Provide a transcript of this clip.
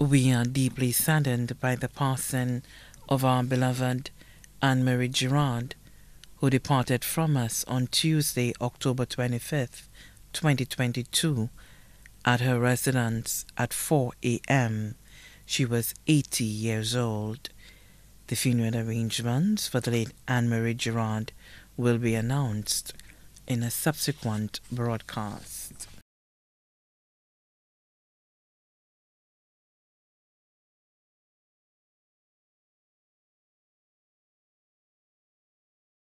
We are deeply saddened by the passing of our beloved Ann Marie Girard, who departed from us on Tuesday, October 25th, 2022, at her residence at 4 a.m. She was 80 years old. The funeral arrangements for the late Ann Marie Girard will be announced in a subsequent broadcast.